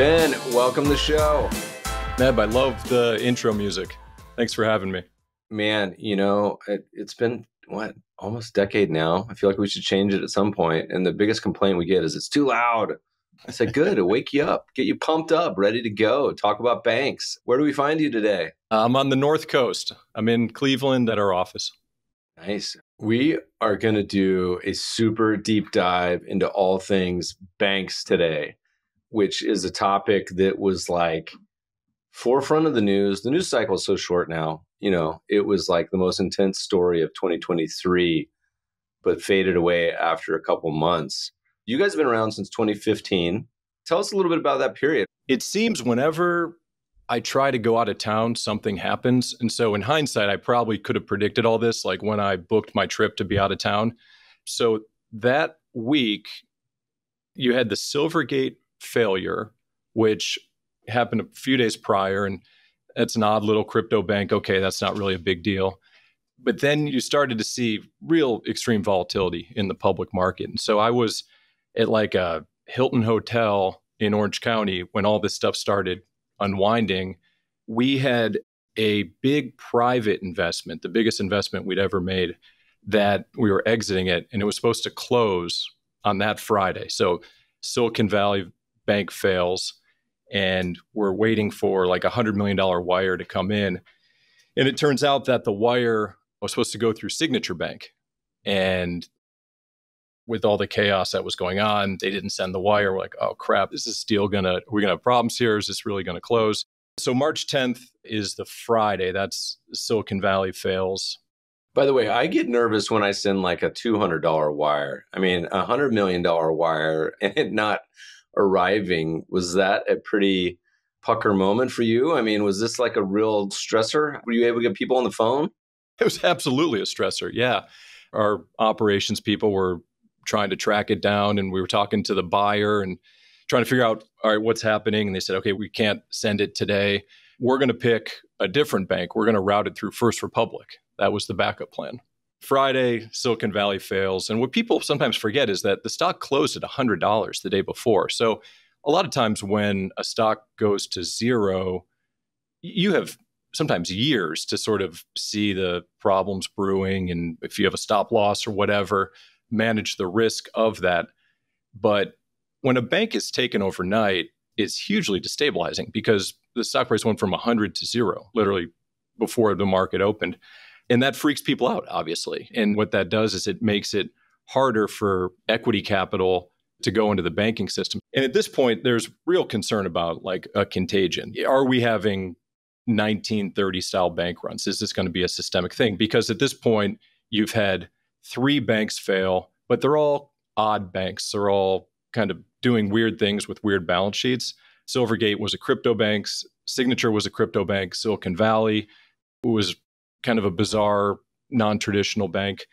Ben, welcome to the show. Meb, I love the intro music. Thanks for having me. Man, you know, it, it's been what, almost a decade now. I feel like we should change it at some point. And the biggest complaint we get is it's too loud. I said, good, to wake you up, get you pumped up, ready to go, talk about banks. Where do we find you today? Uh, I'm on the North Coast. I'm in Cleveland at our office. Nice. We are going to do a super deep dive into all things banks today, which is a topic that was like forefront of the news. The news cycle is so short now. You know, it was like the most intense story of 2023, but faded away after a couple months. You guys have been around since 2015. Tell us a little bit about that period. It seems whenever I try to go out of town, something happens. And so, in hindsight, I probably could have predicted all this, like when I booked my trip to be out of town. So, that week, you had the Silvergate failure, which happened a few days prior. And it's an odd little crypto bank. Okay, that's not really a big deal. But then you started to see real extreme volatility in the public market. And so I was at like a Hilton hotel in Orange County when all this stuff started unwinding. We had a big private investment, the biggest investment we'd ever made, that we were exiting it, and it was supposed to close on that Friday. So Silicon Valley Bank fails, and we're waiting for like a $100 million wire to come in. And it turns out that the wire was supposed to go through Signature Bank. And with all the chaos that was going on, they didn't send the wire. We're like, oh crap, is this deal gonna, are we gonna have problems here? Is this really gonna close? So March 10th is the Friday. That's Silicon Valley fails. By the way, I get nervous when I send like a $200 wire. I mean, a $100 million wire and not arriving. Was that a pretty pucker moment for you? I mean, was this like a real stressor? Were you able to get people on the phone? It was absolutely a stressor. Yeah. Our operations people were trying to track it down and we were talking to the buyer and trying to figure out, all right, what's happening? And they said, okay, we can't send it today. We're going to pick a different bank. We're going to route it through First Republic. That was the backup plan. Friday, Silicon Valley fails. And what people sometimes forget is that the stock closed at $100 the day before. So a lot of times when a stock goes to zero, you have sometimes years to sort of see the problems brewing. And if you have a stop loss or whatever, manage the risk of that. But when a bank is taken overnight, it's hugely destabilizing because the stock price went from 100 to zero, literally before the market opened. And that freaks people out, obviously. And what that does is it makes it harder for equity capital to go into the banking system. And at this point, there's real concern about like a contagion. Are we having 1930 style bank runs? Is this going to be a systemic thing? Because at this point, you've had three banks fail, but they're all odd banks. They're all kind of doing weird things with weird balance sheets. Silvergate was a crypto bank, Signature was a crypto bank, Silicon Valley was kind of a bizarre, non traditional bank.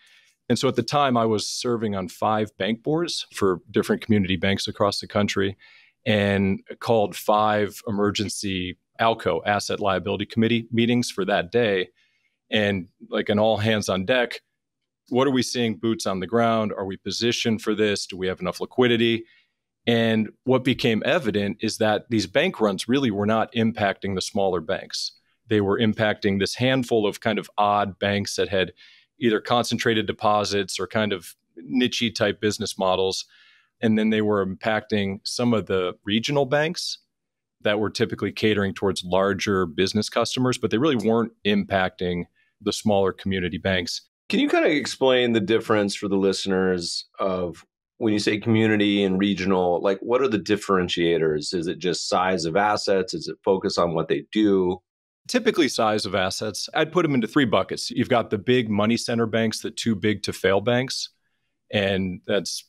And so at the time, I was serving on five bank boards for different community banks across the country and called five emergency ALCO, Asset Liability Committee meetings for that day. And like an all hands on deck, what are we seeing boots on the ground? Are we positioned for this? Do we have enough liquidity? And what became evident is that these bank runs really were not impacting the smaller banks they were impacting this handful of kind of odd banks that had either concentrated deposits or kind of niche type business models. And then they were impacting some of the regional banks that were typically catering towards larger business customers, but they really weren't impacting the smaller community banks. Can you kind of explain the difference for the listeners of when you say community and regional, like what are the differentiators? Is it just size of assets? Is it focus on what they do? Typically size of assets i'd put them into three buckets. You've got the big money center banks the too big to fail banks and that's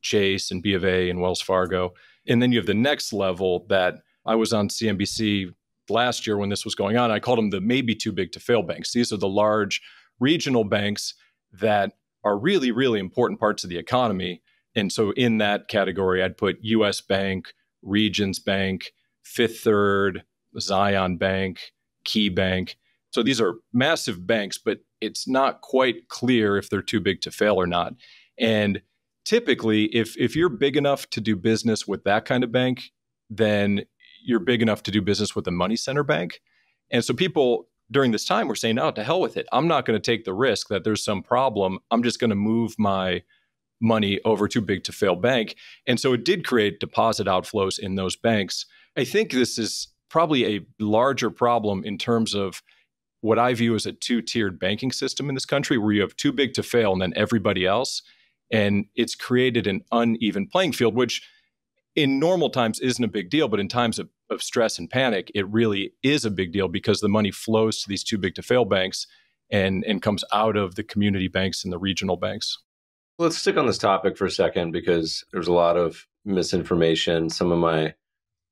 chase and b of a and wells fargo. And then you have the next level that i was on cnbc last year when this was going on. I called them the maybe too big to fail banks. These are the large regional banks that are really really important parts of the economy. And so in that category i'd put us bank regions bank fifth third zion bank KeyBank. So these are massive banks, but it's not quite clear if they're too big to fail or not. And typically, if if you're big enough to do business with that kind of bank, then you're big enough to do business with a money center bank. And so people during this time were saying, "Oh, to hell with it. I'm not going to take the risk that there's some problem. I'm just going to move my money over to big to fail bank." And so it did create deposit outflows in those banks. I think this is probably a larger problem in terms of what I view as a two-tiered banking system in this country where you have too big to fail and then everybody else and it's created an uneven playing field which in normal times isn't a big deal, but in times of, of stress and panic, it really is a big deal because the money flows to these too big to fail banks and, and comes out of the community banks and the regional banks. Let's stick on this topic for a second because there's a lot of misinformation. Some of my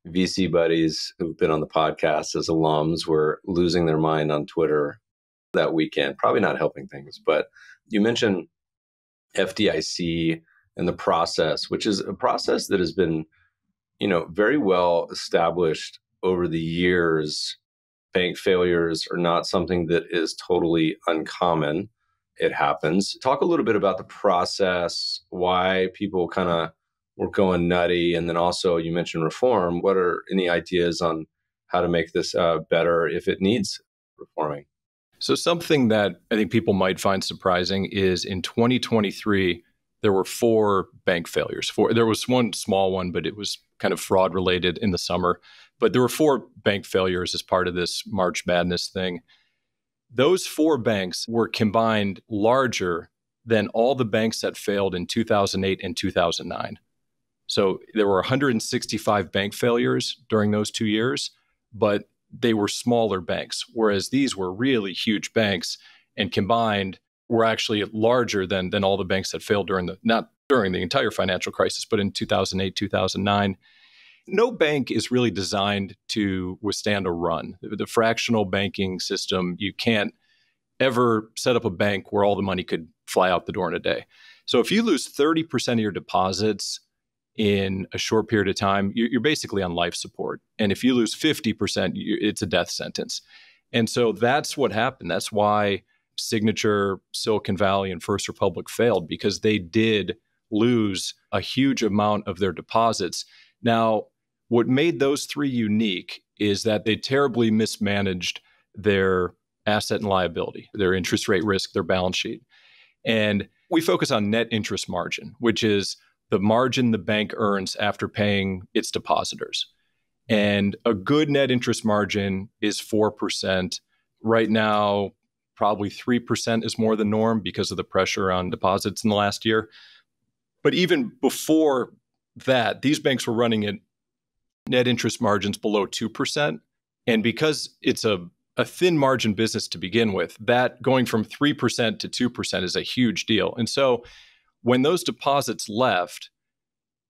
VC buddies who've been on the podcast as alums were losing their mind on Twitter that weekend, probably not helping things. But you mentioned FDIC and the process, which is a process that has been, you know, very well established over the years. Bank failures are not something that is totally uncommon. It happens. Talk a little bit about the process, why people kind of were going nutty, and then also you mentioned reform. What are any ideas on how to make this uh, better if it needs reforming? So, something that I think people might find surprising is in 2023, there were four bank failures. Four, there was one small one, but it was kind of fraud related in the summer. But there were four bank failures as part of this March Madness thing. Those four banks were combined larger than all the banks that failed in 2008 and 2009. So there were 165 bank failures during those two years, but they were smaller banks, whereas these were really huge banks and combined were actually larger than than all the banks that failed during the not during the entire financial crisis, but in 2008, 2009. No bank is really designed to withstand a run. The fractional banking system, you can't ever set up a bank where all the money could fly out the door in a day. So if you lose 30% of your deposits in a short period of time, you're basically on life support. And if you lose 50%, it's a death sentence. And so that's what happened. That's why Signature, Silicon Valley, and First Republic failed because they did lose a huge amount of their deposits. Now, what made those three unique is that they terribly mismanaged their asset and liability, their interest rate risk, their balance sheet. And we focus on net interest margin, which is the margin the bank earns after paying its depositors. And a good net interest margin is 4%. Right now, Probably 3% is more the norm because of the pressure on deposits in the last year. But even before that, these banks were running at net interest margins below 2%. And because it's a, a thin margin business to begin with, that going from 3% to 2% is a huge deal. And so when those deposits left,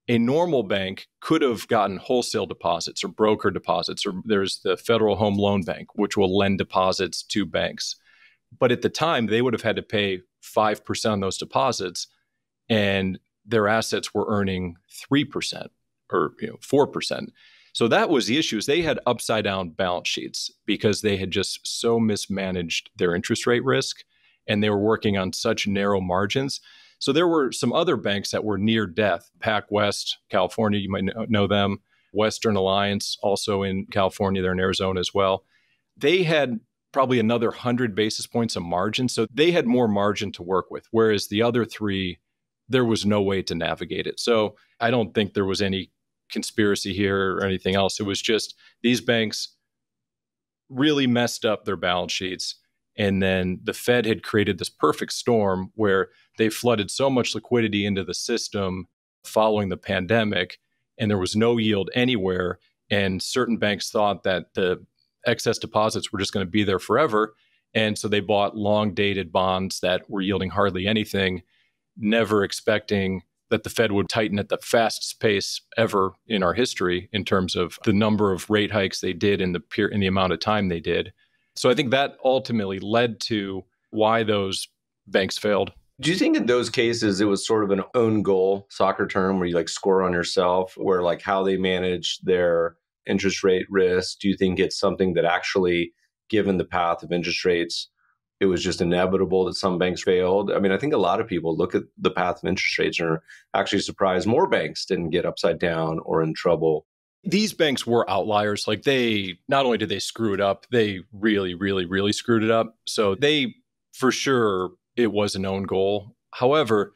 a normal bank could have gotten wholesale deposits or broker deposits, or there's the Federal Home Loan Bank, which will lend deposits to banks. But at the time, they would have had to pay 5% on those deposits, and their assets were earning 3% or you know, 4%. So that was the issue is they had upside down balance sheets because they had just so mismanaged their interest rate risk and they were working on such narrow margins. So there were some other banks that were near death. PacWest, California, you might know them. Western Alliance, also in California, they're in Arizona as well. They had probably another 100 basis points of margin. So they had more margin to work with, whereas the other three, there was no way to navigate it. So I don't think there was any conspiracy here or anything else. It was just these banks really messed up their balance sheets. And then the Fed had created this perfect storm where they flooded so much liquidity into the system following the pandemic, and there was no yield anywhere. And certain banks thought that the excess deposits were just going to be there forever. And so they bought long dated bonds that were yielding hardly anything, never expecting that the Fed would tighten at the fastest pace ever in our history in terms of the number of rate hikes they did in the peer, in the amount of time they did. So I think that ultimately led to why those banks failed. Do you think in those cases it was sort of an own goal soccer term where you like score on yourself, where like how they manage their interest rate risk? Do you think it's something that actually, given the path of interest rates, it was just inevitable that some banks failed? I mean, I think a lot of people look at the path of interest rates and are actually surprised more banks didn't get upside down or in trouble. These banks were outliers. Like they not only did they screw it up, they really, really, really screwed it up. So they, for sure, it was a known goal. However,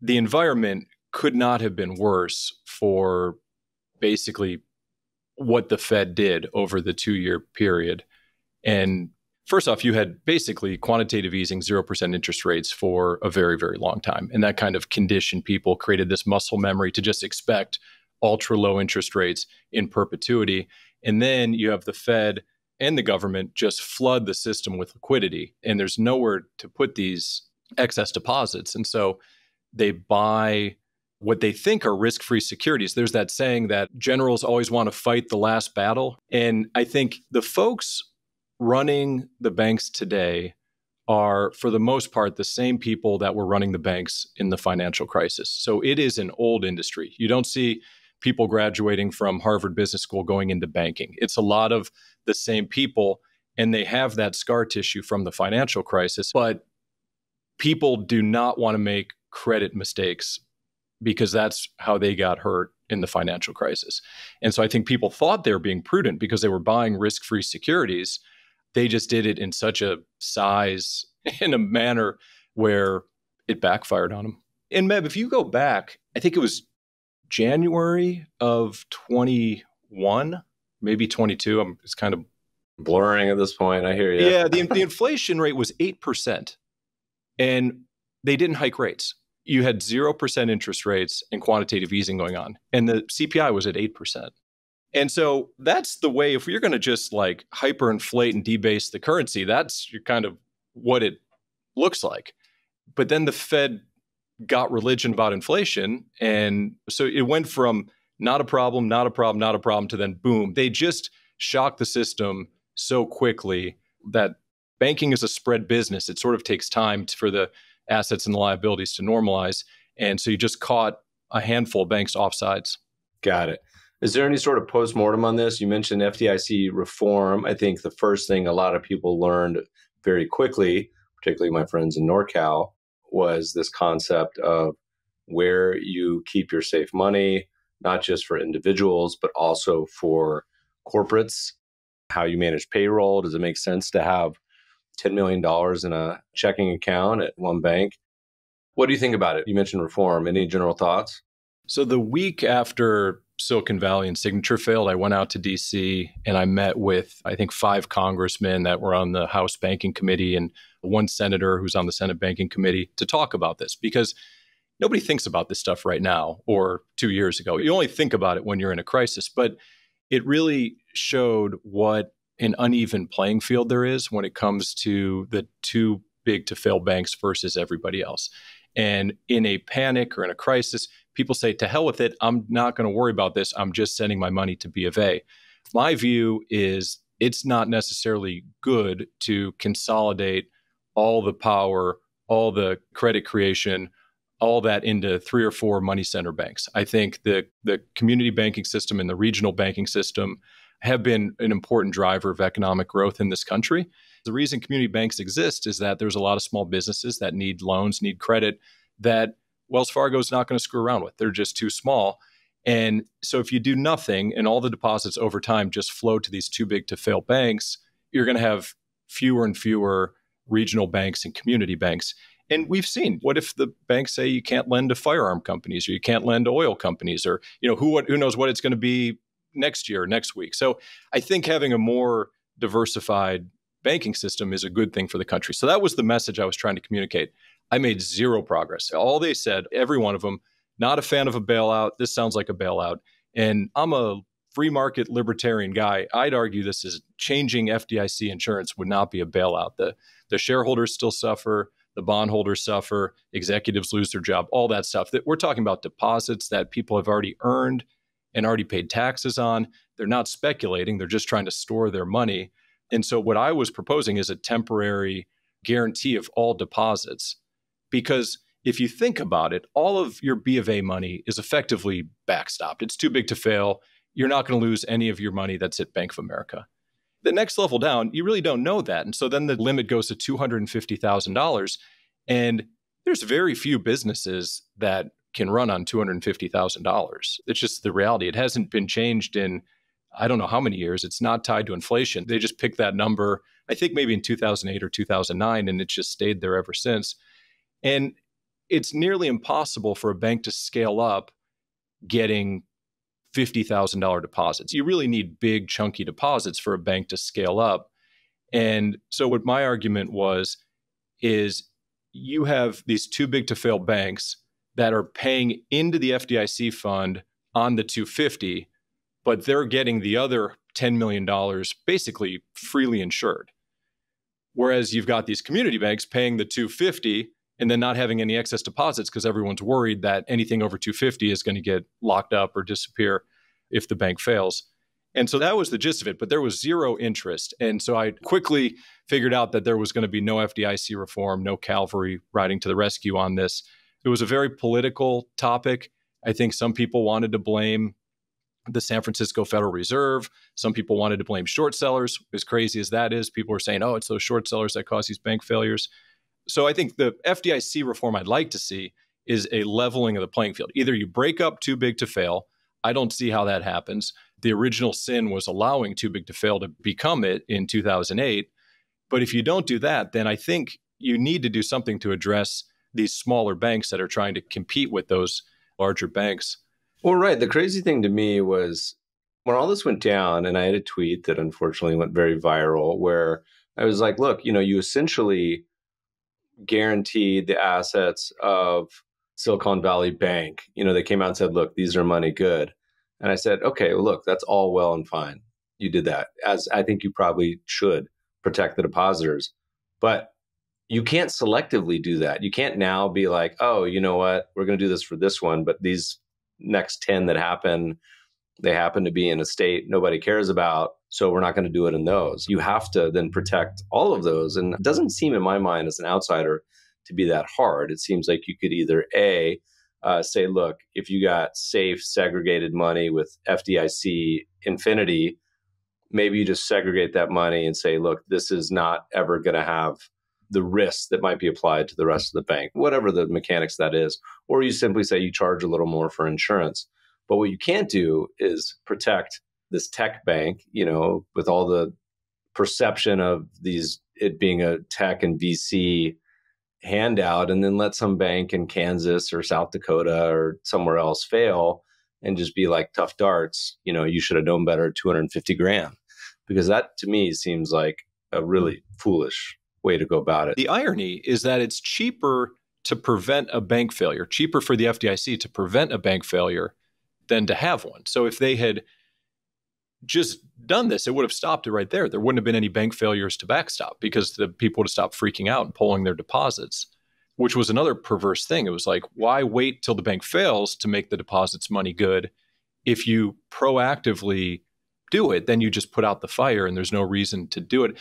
the environment could not have been worse for basically what the Fed did over the two year period. And first off, you had basically quantitative easing, 0% interest rates for a very, very long time. And that kind of conditioned people, created this muscle memory to just expect ultra low interest rates in perpetuity. And then you have the Fed and the government just flood the system with liquidity, and there's nowhere to put these excess deposits. And so they buy what they think are risk free securities. There's that saying that generals always want to fight the last battle. And I think the folks running the banks today are, for the most part, the same people that were running the banks in the financial crisis. So it is an old industry. You don't see people graduating from Harvard Business School going into banking. It's a lot of the same people, and they have that scar tissue from the financial crisis. But people do not want to make credit mistakes because that's how they got hurt in the financial crisis. And so I think people thought they were being prudent because they were buying risk free securities. They just did it in such a size, in a manner where it backfired on them. And Meb, if you go back, I think it was January of 21, maybe 22. I'm it's kind of blurring at this point. I hear you. Yeah, the, the inflation rate was 8%. And they didn't hike rates. You had 0% interest rates and quantitative easing going on. And the CPI was at 8%. And so that's the way, if you're going to just like hyperinflate and debase the currency, that's kind of what it looks like. But then the Fed got religion about inflation. And so it went from not a problem, not a problem, not a problem to then boom. They just shocked the system so quickly that banking is a spread business. It sort of takes time for the assets and the liabilities to normalize. And so you just caught a handful of banks offsides. Got it. Is there any sort of postmortem on this? You mentioned FDIC reform. I think the first thing a lot of people learned very quickly, particularly my friends in NorCal, was this concept of where you keep your safe money, not just for individuals, but also for corporates, how you manage payroll. Does it make sense to have $10 million in a checking account at one bank? What do you think about it? You mentioned reform. Any general thoughts? So, the week after Silicon Valley and Signature failed, I went out to DC and I met with, I think, five congressmen that were on the House Banking Committee and one senator who's on the Senate Banking Committee to talk about this because nobody thinks about this stuff right now or two years ago. You only think about it when you're in a crisis, but it really showed what an uneven playing field there is when it comes to the too big to fail banks versus everybody else. And in a panic or in a crisis, people say, to hell with it. I'm not going to worry about this. I'm just sending my money to B of A. My view is it's not necessarily good to consolidate all the power, all the credit creation, all that into three or four money center banks. I think the the community banking system and the regional banking system have been an important driver of economic growth in this country. The reason community banks exist is that there's a lot of small businesses that need loans, need credit that Wells Fargo is not going to screw around with. They're just too small. And so if you do nothing and all the deposits over time just flow to these too big to fail banks, you're going to have fewer and fewer regional banks and community banks. And we've seen what if the banks say you can't lend to firearm companies or you can't lend to oil companies or you know who what, who knows what it's going to be next year next week. So I think having a more diversified banking system is a good thing for the country. So that was the message I was trying to communicate. I made zero progress. All they said, every one of them, not a fan of a bailout. This sounds like a bailout. And I'm a free market libertarian guy. I'd argue this is changing FDIC insurance would not be a bailout. The the shareholders still suffer, the bondholders suffer, executives lose their job, all that stuff. That we're talking about deposits that people have already earned and already paid taxes on. They're not speculating, they're just trying to store their money. And so what I was proposing is a temporary guarantee of all deposits because if you think about it, all of your B of A money is effectively backstopped. It's too big to fail. You're not going to lose any of your money that's at Bank of America. The next level down, you really don't know that. And so then the limit goes to $250,000. And there's very few businesses that can run on $250,000. It's just the reality. It hasn't been changed in I don't know how many years. It's not tied to inflation. They just picked that number, I think maybe in 2008 or 2009, and it's just stayed there ever since. And it's nearly impossible for a bank to scale up getting $50,000 deposits. You really need big, chunky deposits for a bank to scale up. And so, what my argument was is you have these too big to fail banks that are paying into the FDIC fund on the 250, but they're getting the other $10 million basically freely insured. Whereas you've got these community banks paying the 250 and then not having any excess deposits because everyone's worried that anything over 250 is going to get locked up or disappear if the bank fails. And so that was the gist of it, but there was zero interest. And so I quickly figured out that there was going to be no FDIC reform, no Calvary riding to the rescue on this. It was a very political topic. I think some people wanted to blame the San Francisco Federal Reserve. Some people wanted to blame short sellers. As crazy as that is, people were saying, oh, it's those short sellers that cause these bank failures. So I think the FDIC reform I'd like to see is a leveling of the playing field. Either you break up too big to fail. I don't see how that happens. The original sin was allowing too big to fail to become it in 2008. But if you don't do that, then I think you need to do something to address these smaller banks that are trying to compete with those larger banks. Well, right. The crazy thing to me was when all this went down, and I had a tweet that unfortunately went very viral where I was like, look, you know, you essentially guaranteed the assets of Silicon Valley Bank. You know, they came out and said, look, these are money good. And I said, okay, well, look, that's all well and fine. You did that, as I think you probably should protect the depositors. But you can't selectively do that. You can't now be like, oh, you know what, we're going to do this for this one, but these next 10 that happen, they happen to be in a state nobody cares about. So we're not going to do it in those. You have to then protect all of those. And it doesn't seem, in my mind, as an outsider, to be that hard. It seems like you could either A, uh, say, look, if you got safe, segregated money with FDIC infinity, maybe you just segregate that money and say, look, this is not ever going to have the risk that might be applied to the rest of the bank, whatever the mechanics that is. Or you simply say you charge a little more for insurance. But what you can't do is protect this tech bank, you know, with all the perception of these it being a tech and VC handout and then let some bank in Kansas or South Dakota or somewhere else fail and just be like tough darts, you know, you should have known better 250 grand. Because that to me seems like a really foolish way to go about it. The irony is that it's cheaper to prevent a bank failure, cheaper for the FDIC to prevent a bank failure than to have one. So if they had just done this, it would have stopped it right there. There wouldn't have been any bank failures to backstop because the people would have stopped freaking out and pulling their deposits, which was another perverse thing. It was like, why wait till the bank fails to make the deposits money good? If you proactively do it, then you just put out the fire and there's no reason to do it.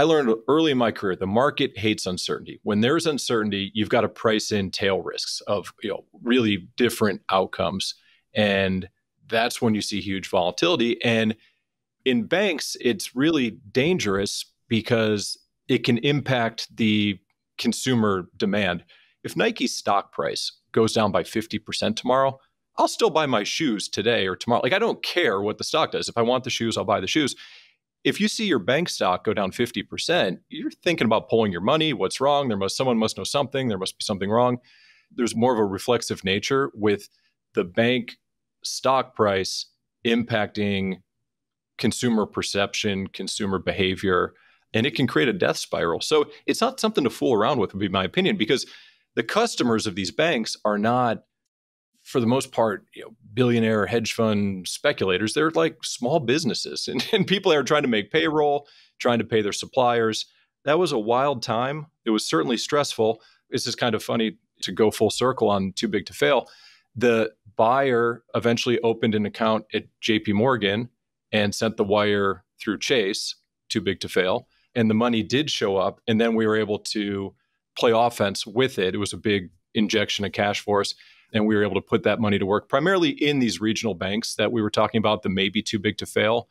I learned early in my career the market hates uncertainty. When there's uncertainty, you've got to price in tail risks of you know really different outcomes and that's when you see huge volatility. And in banks, it's really dangerous because it can impact the consumer demand. If Nike's stock price goes down by 50% tomorrow, I'll still buy my shoes today or tomorrow. Like, I don't care what the stock does. If I want the shoes, I'll buy the shoes. If you see your bank stock go down 50%, you're thinking about pulling your money. What's wrong? There must someone must know something. There must be something wrong. There's more of a reflexive nature with the bank stock price impacting consumer perception, consumer behavior, and it can create a death spiral. So it's not something to fool around with, would be my opinion, because the customers of these banks are not, for the most part, you know, billionaire hedge fund speculators. They're like small businesses and, and people are trying to make payroll, trying to pay their suppliers. That was a wild time. It was certainly stressful. It's just kind of funny to go full circle on too big to fail. The buyer eventually opened an account at JP Morgan and sent the wire through Chase, too big to fail. And the money did show up. And then we were able to play offense with it. It was a big injection of cash for us. And we were able to put that money to work primarily in these regional banks that we were talking about, that may be too big to fail.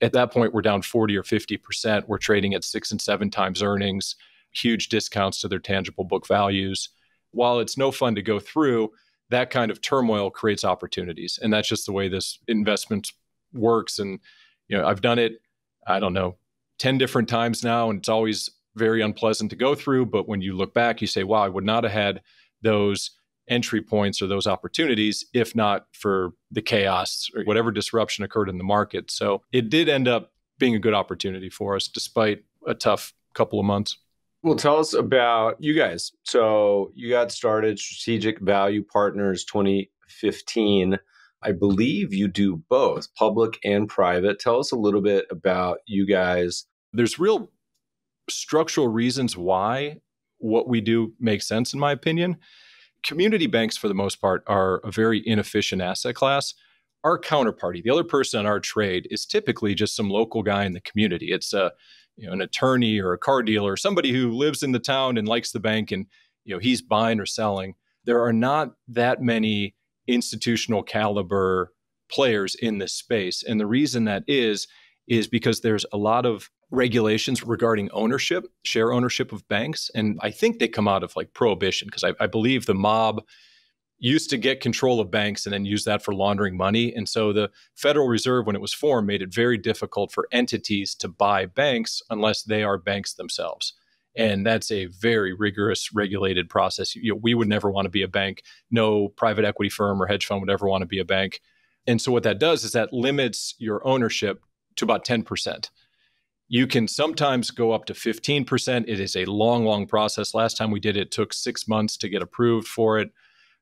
At that point, we're down 40 or 50%. We're trading at six and seven times earnings, huge discounts to their tangible book values while it's no fun to go through, that kind of turmoil creates opportunities. And that's just the way this investment works. And, you know, I've done it, I don't know, 10 different times now, and it's always very unpleasant to go through. But when you look back, you say, wow, I would not have had those entry points or those opportunities if not for the chaos or whatever disruption occurred in the market. So it did end up being a good opportunity for us despite a tough couple of months. Well, tell us about you guys. So you got started Strategic Value Partners 2015. I believe you do both public and private. Tell us a little bit about you guys. There's real structural reasons why what we do makes sense, in my opinion. Community banks, for the most part, are a very inefficient asset class. Our counterparty, the other person in our trade, is typically just some local guy in the community. It's a you know, an attorney or a car dealer, somebody who lives in the town and likes the bank and you know he's buying or selling. There are not that many institutional caliber players in this space. And the reason that is is because there's a lot of regulations regarding ownership, share ownership of banks. And I think they come out of like prohibition because I, I, believe the mob used to get control of banks and then use that for laundering money. And so the Federal Reserve, when it was formed, made it very difficult for entities to buy banks unless they are banks themselves. And that's a very rigorous, regulated process. You know, we would never want to be a bank. No private equity firm or hedge fund would ever want to be a bank. And so what that does is that limits your ownership to about 10%. You can sometimes go up to 15%. It is a long, long process. Last time we did it, it took six months to get approved for it.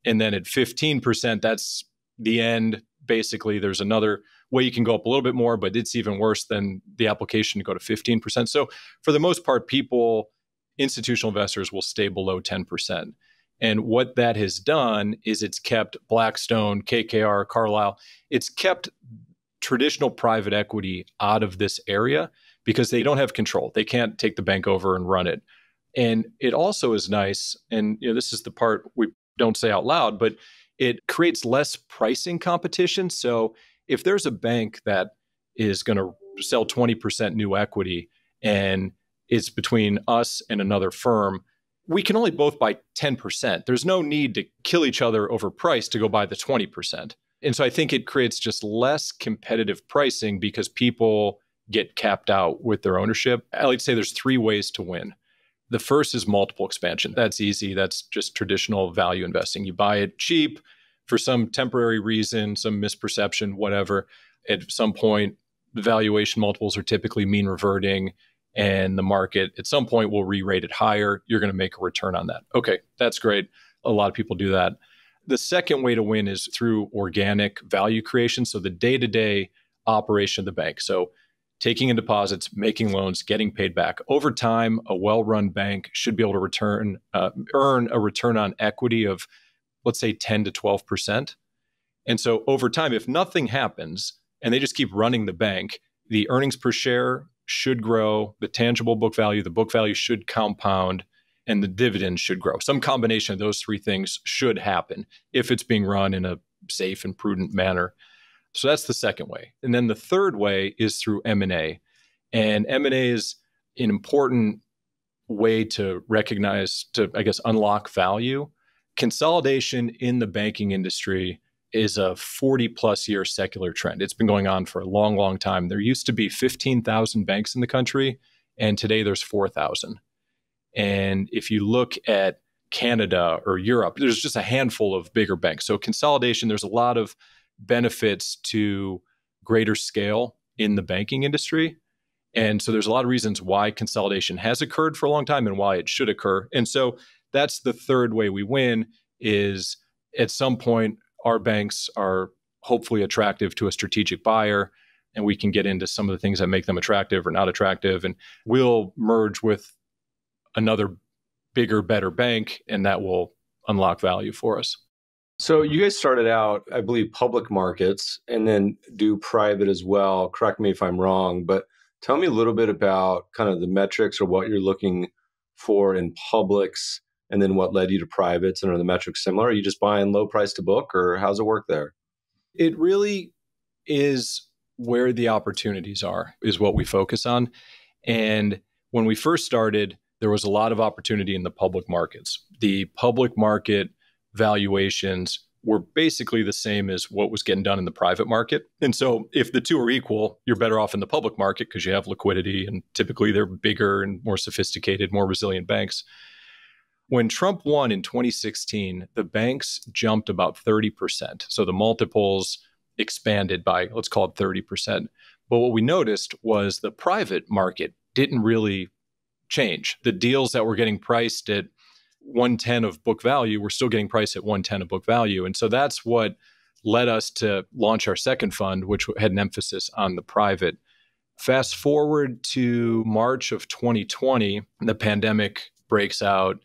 And then at 15%, that's the end. Basically, there's another way you can go up a little bit more, but it's even worse than the application to go to 15%. So, for the most part, people, institutional investors will stay below 10%. And what that has done is it's kept Blackstone, KKR, Carlyle, it's kept traditional private equity out of this area because they don't have control. They can't take the bank over and run it. And it also is nice, and you know, this is the part we don't say out loud, but it creates less pricing competition. So if there's a bank that is going to sell 20% new equity and it's between us and another firm, we can only both buy 10%. There's no need to kill each other over price to go buy the 20%. And so I think it creates just less competitive pricing because people get capped out with their ownership. I like to say there's three ways to win. The first is multiple expansion. That's easy. That's just traditional value investing. You buy it cheap for some temporary reason, some misperception, whatever. At some point, the valuation multiples are typically mean reverting, and the market at some point will re rate it higher. You're going to make a return on that. Okay, that's great. A lot of people do that. The second way to win is through organic value creation. So the day to day operation of the bank. So taking in deposits, making loans, getting paid back. Over time, a well-run bank should be able to return uh, earn a return on equity of let's say 10 to 12%. And so over time if nothing happens and they just keep running the bank, the earnings per share should grow, the tangible book value, the book value should compound and the dividend should grow. Some combination of those three things should happen if it's being run in a safe and prudent manner. So that's the second way. And then the third way is through M&A. And M&A is an important way to recognize to I guess unlock value. Consolidation in the banking industry is a 40 plus year secular trend. It's been going on for a long long time. There used to be 15,000 banks in the country and today there's 4,000. And if you look at Canada or Europe, there's just a handful of bigger banks. So consolidation there's a lot of benefits to greater scale in the banking industry. And so there's a lot of reasons why consolidation has occurred for a long time and why it should occur. And so that's the third way we win is at some point our banks are hopefully attractive to a strategic buyer and we can get into some of the things that make them attractive or not attractive and we'll merge with another bigger better bank and that will unlock value for us. So you guys started out, I believe, public markets and then do private as well. Correct me if I'm wrong, but tell me a little bit about kind of the metrics or what you're looking for in publics and then what led you to privates and are the metrics similar? Are you just buying low price to book or how's it work there? It really is where the opportunities are, is what we focus on. And when we first started, there was a lot of opportunity in the public markets. The public market valuations were basically the same as what was getting done in the private market. And so if the two are equal, you're better off in the public market because you have liquidity and typically they're bigger and more sophisticated, more resilient banks. When Trump won in 2016, the banks jumped about 30%. So the multiples expanded by, let's call it 30%. But what we noticed was the private market didn't really change. The deals that were getting priced at 110 of book value we're still getting priced at 110 of book value. And so that's what led us to launch our second fund, which had an emphasis on the private. Fast forward to March of 2020, the pandemic breaks out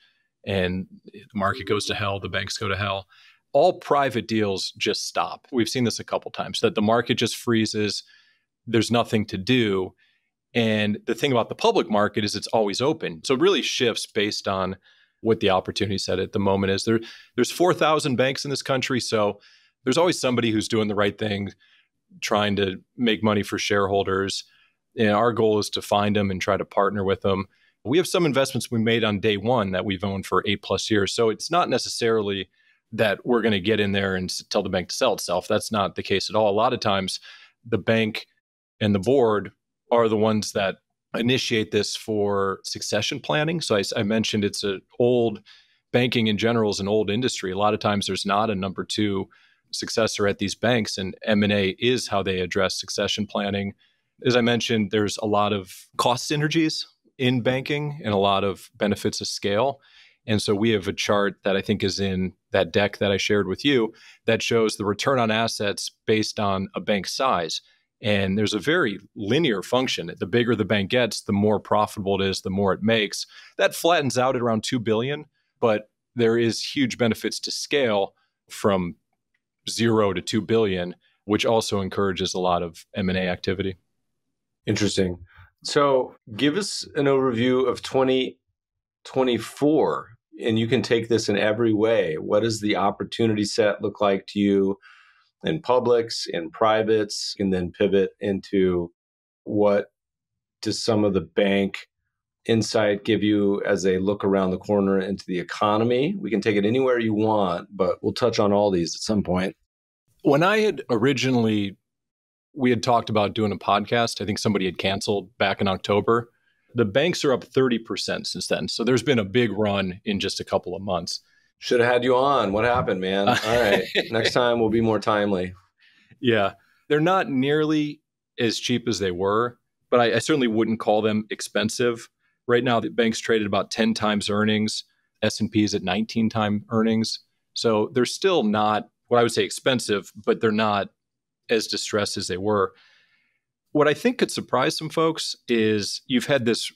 and the market goes to hell, the banks go to hell. All private deals just stop. We've seen this a couple times that the market just freezes, there's nothing to do. And the thing about the public market is it's always open. So it really shifts based on what the opportunity set at the moment is. There, there's 4,000 banks in this country, so there's always somebody who's doing the right thing, trying to make money for shareholders. And our goal is to find them and try to partner with them. We have some investments we made on day one that we've owned for eight plus years. So it's not necessarily that we're going to get in there and tell the bank to sell itself. That's not the case at all. A lot of times, the bank and the board are the ones that initiate this for succession planning. So I, I mentioned it's an old banking in general is an old industry. A lot of times there's not a number two successor at these banks, and M and A is how they address succession planning. As I mentioned, there's a lot of cost synergies in banking and a lot of benefits of scale. And so we have a chart that I think is in that deck that I shared with you that shows the return on assets based on a bank size. And there's a very linear function. The bigger the bank gets, the more profitable it is, the more it makes. That flattens out at around 2 billion, but there is huge benefits to scale from 0 to 2 billion, which also encourages a lot of M&A activity. Interesting. So, give us an overview of 2024 and you can take this in every way. What does the opportunity set look like to you? In publics, in privates, and then pivot into what does some of the bank insight give you as a look around the corner into the economy? We can take it anywhere you want, but we'll touch on all these at some point. When I had originally we had talked about doing a podcast, I think somebody had canceled back in October. The banks are up 30% since then. So there's been a big run in just a couple of months. Should have had you on. What happened, man? All right. Next time we'll be more timely. Yeah. They're not nearly as cheap as they were, but I, I certainly wouldn't call them expensive. Right now, the bank's traded about 10 times earnings. S&P is at 19 time earnings. So they're still not what I would say expensive, but they're not as distressed as they were. What I think could surprise some folks is you've had this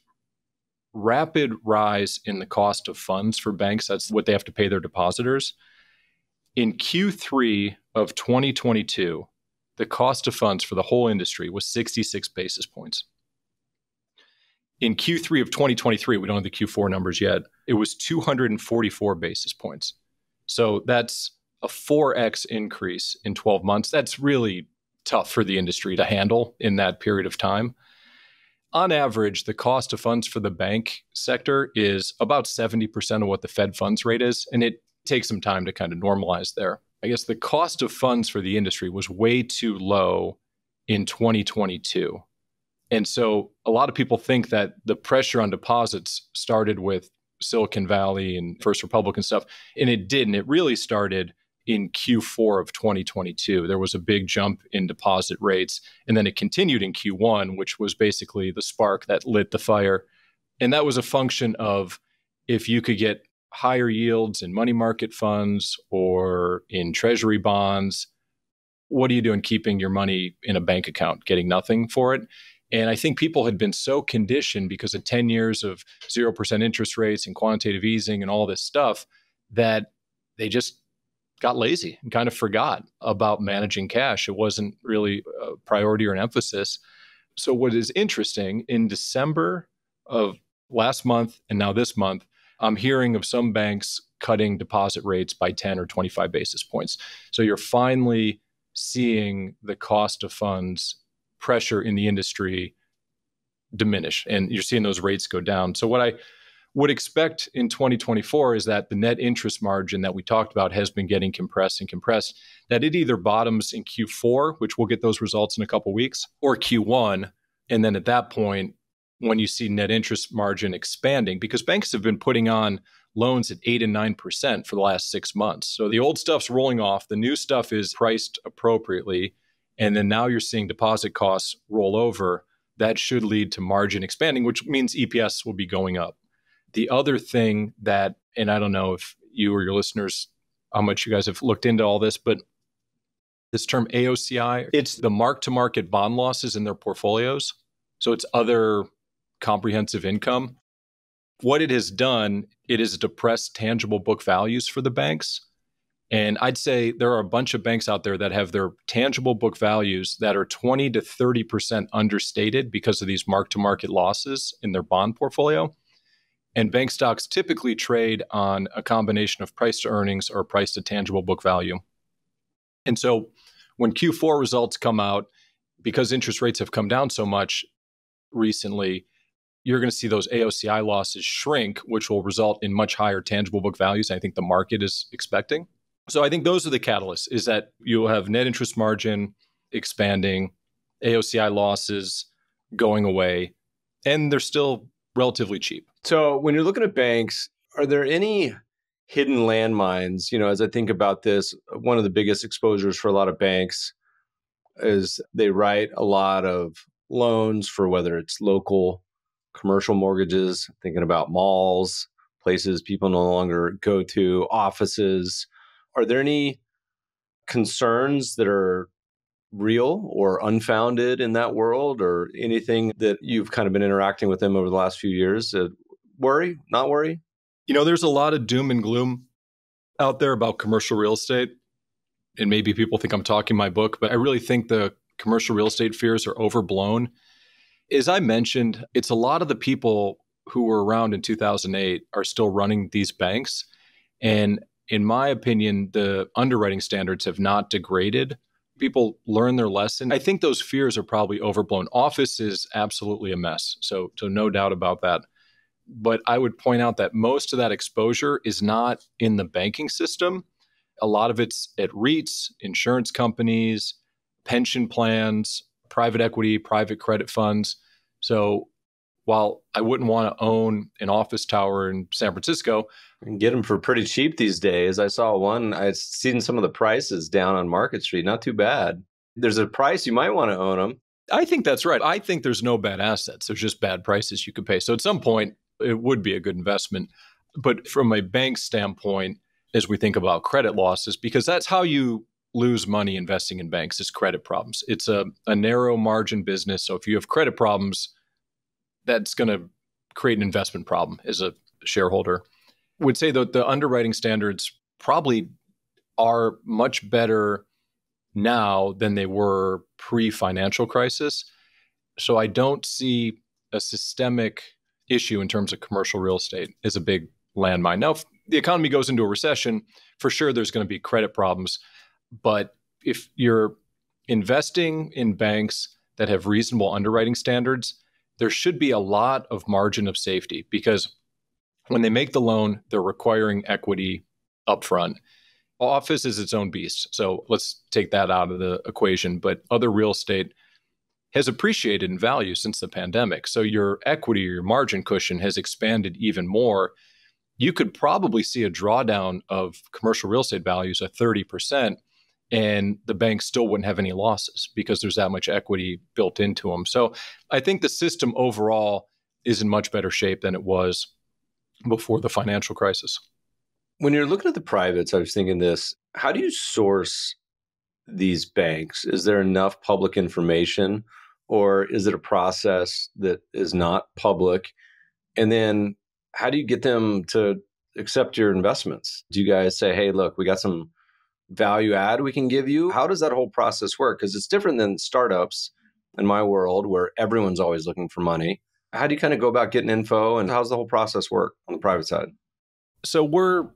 rapid rise in the cost of funds for banks. That's what they have to pay their depositors. In Q3 of 2022, the cost of funds for the whole industry was 66 basis points. In Q3 of 2023, we don't have the Q4 numbers yet, it was 244 basis points. So that's a 4x increase in 12 months. That's really tough for the industry to handle in that period of time on average, the cost of funds for the bank sector is about 70% of what the Fed funds rate is. And it takes some time to kind of normalize there. I guess the cost of funds for the industry was way too low in 2022. And so a lot of people think that the pressure on deposits started with Silicon Valley and First Republic and stuff. And it didn't. It really started in Q4 of 2022. There was a big jump in deposit rates. And then it continued in Q1, which was basically the spark that lit the fire. And that was a function of if you could get higher yields in money market funds or in treasury bonds, what are you doing keeping your money in a bank account, getting nothing for it? And I think people had been so conditioned because of 10 years of 0% interest rates and quantitative easing and all this stuff that they just got lazy and kind of forgot about managing cash. It wasn't really a priority or an emphasis. So, what is interesting in December of last month and now this month, I'm hearing of some banks cutting deposit rates by 10 or 25 basis points. So, you're finally seeing the cost of funds pressure in the industry diminish and you're seeing those rates go down. So, what I would expect in 2024 is that the net interest margin that we talked about has been getting compressed and compressed, that it either bottoms in Q4, which we'll get those results in a couple weeks, or Q1. And then at that point, when you see net interest margin expanding, because banks have been putting on loans at 8 and 9% for the last six months. So the old stuff's rolling off, the new stuff is priced appropriately. And then now you're seeing deposit costs roll over. That should lead to margin expanding, which means EPS will be going up. The other thing that, and I don't know if you or your listeners, how much you guys have looked into all this, but this term AOCI, it's the mark to market bond losses in their portfolios. So it's other comprehensive income. What it has done, it has depressed tangible book values for the banks. And I'd say there are a bunch of banks out there that have their tangible book values that are 20 to 30% understated because of these mark to market losses in their bond portfolio. And bank stocks typically trade on a combination of price to earnings or price to tangible book value. And so when Q4 results come out, because interest rates have come down so much recently, you're going to see those AOCI losses shrink, which will result in much higher tangible book values. I think the market is expecting. So I think those are the catalysts is that you'll have net interest margin expanding, AOCI losses going away, and they're still relatively cheap. So when you're looking at banks, are there any hidden landmines? You know, as I think about this, one of the biggest exposures for a lot of banks is they write a lot of loans for whether it's local commercial mortgages, thinking about malls, places people no longer go to, offices. Are there any concerns that are real or unfounded in that world or anything that you've kind of been interacting with them over the last few years? Uh, worry, not worry? You know, there's a lot of doom and gloom out there about commercial real estate. And maybe people think I'm talking my book, but I really think the commercial real estate fears are overblown. As I mentioned, it's a lot of the people who were around in 2008 are still running these banks. And in my opinion, the underwriting standards have not degraded people learn their lesson. I think those fears are probably overblown. Office is absolutely a mess. So, so no doubt about that. But I would point out that most of that exposure is not in the banking system. A lot of it's at REITs, insurance companies, pension plans, private equity, private credit funds. So while I wouldn't want to own an office tower in San Francisco, you can get them for pretty cheap these days. I saw one. I've seen some of the prices down on Market Street. Not too bad. There's a price you might want to own them. I think that's right. I think there's no bad assets. There's just bad prices you could pay. So at some point, it would be a good investment. But from a bank standpoint, as we think about credit losses, because that's how you lose money investing in banks is credit problems. It's a, a narrow margin business. So if you have credit problems, that's going to create an investment problem as a shareholder. Would say that the underwriting standards probably are much better now than they were pre-financial crisis. So I don't see a systemic issue in terms of commercial real estate is a big landmine. Now, if the economy goes into a recession, for sure there's going to be credit problems. But if you're investing in banks that have reasonable underwriting standards, there should be a lot of margin of safety because when they make the loan, they're requiring equity upfront. Office is its own beast. So let's take that out of the equation. But other real estate has appreciated in value since the pandemic. So your equity or your margin cushion has expanded even more. You could probably see a drawdown of commercial real estate values of 30% and the bank still wouldn't have any losses because there's that much equity built into them. So I think the system overall is in much better shape than it was before the financial crisis. When you're looking at the privates, I was thinking this how do you source these banks? Is there enough public information or is it a process that is not public? And then how do you get them to accept your investments? Do you guys say, hey, look, we got some value add we can give you? How does that whole process work? Because it's different than startups in my world where everyone's always looking for money. How do you kind of go about getting info and how's the whole process work on the private side? So we're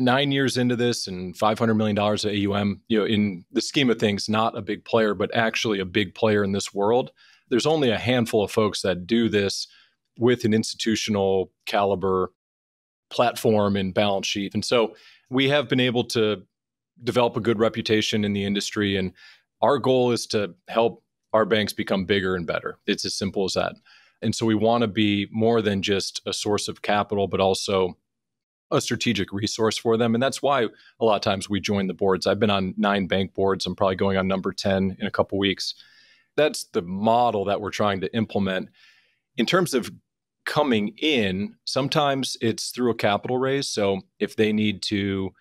nine years into this and $500 million of AUM, you know, in the scheme of things, not a big player, but actually a big player in this world. There's only a handful of folks that do this with an institutional caliber platform and balance sheet. And so we have been able to develop a good reputation in the industry. And our goal is to help our banks become bigger and better. It's as simple as that. And so we want to be more than just a source of capital, but also a strategic resource for them. And that's why a lot of times we join the boards. I've been on nine bank boards. I'm probably going on number 10 in a couple weeks. That's the model that we're trying to implement. In terms of coming in, sometimes it's through a capital raise. So if they need to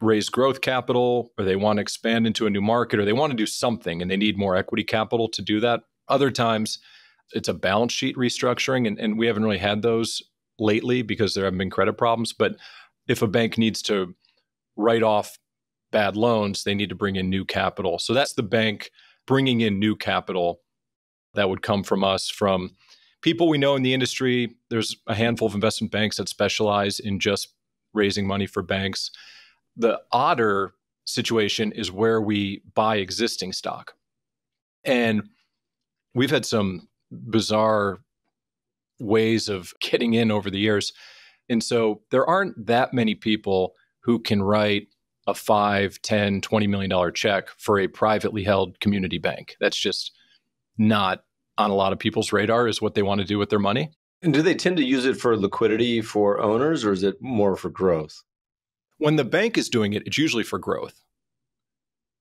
raise growth capital or they want to expand into a new market or they want to do something and they need more equity capital to do that. Other times it's a balance sheet restructuring, and, and we haven't really had those lately because there haven't been credit problems. But if a bank needs to write off bad loans, they need to bring in new capital. So that's the bank bringing in new capital that would come from us from people we know in the industry. There's a handful of investment banks that specialize in just raising money for banks. The odder situation is where we buy existing stock. And we've had some bizarre ways of getting in over the years. And so there aren't that many people who can write a 5, 10, 20 million dollar check for a privately held community bank. That's just not on a lot of people's radar is what they want to do with their money. And do they tend to use it for liquidity for owners or is it more for growth? When the bank is doing it, it's usually for growth.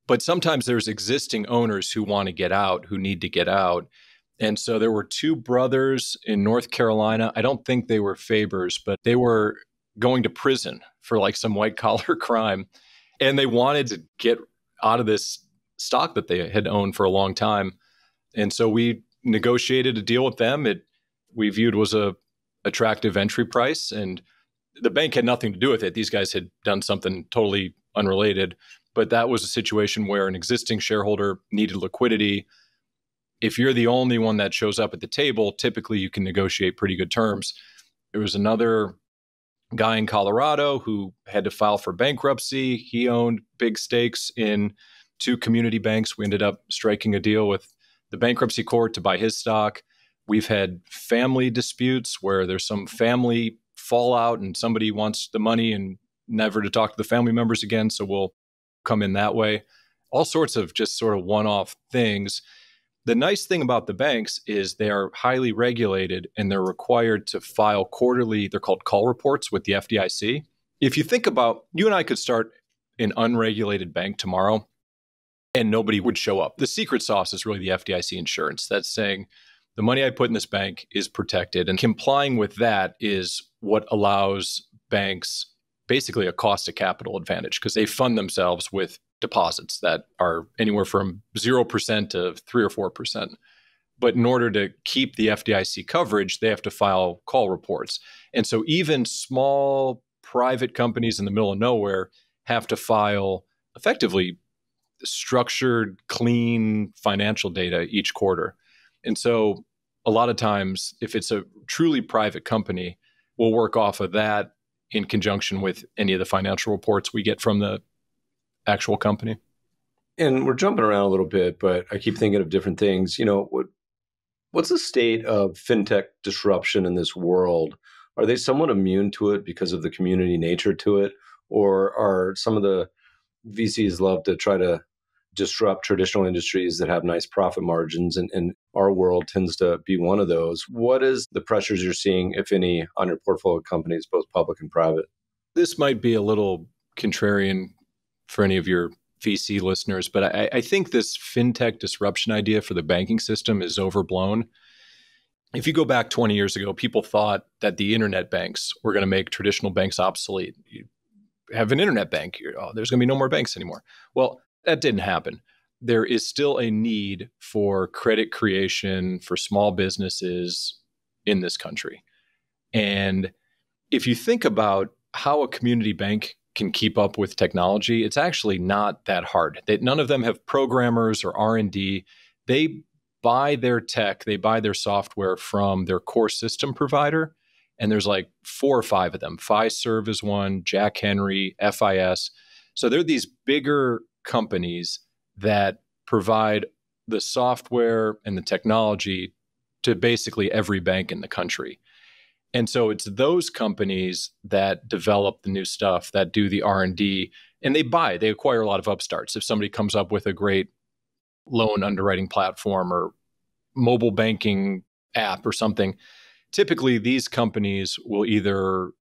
But sometimes there's existing owners who want to get out, who need to get out. And so there were two brothers in North Carolina. I don't think they were Fabers, but they were going to prison for like some white collar crime. And they wanted to get out of this stock that they had owned for a long time. And so we negotiated a deal with them. It we viewed was a attractive entry price and the bank had nothing to do with it. These guys had done something totally unrelated, but that was a situation where an existing shareholder needed liquidity. If you're the only one that shows up at the table, typically you can negotiate pretty good terms. There was another guy in Colorado who had to file for bankruptcy. He owned big stakes in two community banks. We ended up striking a deal with the bankruptcy court to buy his stock. We've had family disputes where there's some family fallout and somebody wants the money and never to talk to the family members again. So we'll come in that way. All sorts of just sort of one off things. The nice thing about the banks is they are highly regulated and they're required to file quarterly, they're called call reports with the FDIC. If you think about you and I could start an unregulated bank tomorrow and nobody would show up. The secret sauce is really the FDIC insurance. That's saying the money I put in this bank is protected. And complying with that is what allows banks basically a cost of capital advantage because they fund themselves with deposits that are anywhere from 0% to 3 or 4%. But in order to keep the FDIC coverage, they have to file call reports. And so even small private companies in the middle of nowhere have to file effectively structured, clean financial data each quarter. And so a lot of times, if it's a truly private company, we'll work off of that in conjunction with any of the financial reports we get from the actual company. And we're jumping around a little bit, but I keep thinking of different things. You know, what what's the state of fintech disruption in this world? Are they somewhat immune to it because of the community nature to it, or are some of the VCs love to try to disrupt traditional industries that have nice profit margins and, and, our world tends to be one of those what is the pressures you're seeing if any on your portfolio companies both public and private this might be a little contrarian for any of your vc listeners but I, I think this fintech disruption idea for the banking system is overblown if you go back 20 years ago people thought that the internet banks were going to make traditional banks obsolete you have an internet bank oh, there's going to be no more banks anymore well that didn't happen. There is still a need for credit creation for small businesses in this country. And if you think about how a community bank can keep up with technology, it's actually not that hard. They, none of them have programmers or R&D. They buy their tech, they buy their software from their core system provider, and there's like four or five of them. Fiserv is one, Jack Henry, FIS. So they're these bigger companies that provide the software and the technology to basically every bank in the country. And so it's those companies that develop the new stuff, that do the R&D, and they buy, they acquire a lot of upstarts. If somebody comes up with a great loan underwriting platform or mobile banking app or something, typically these companies will either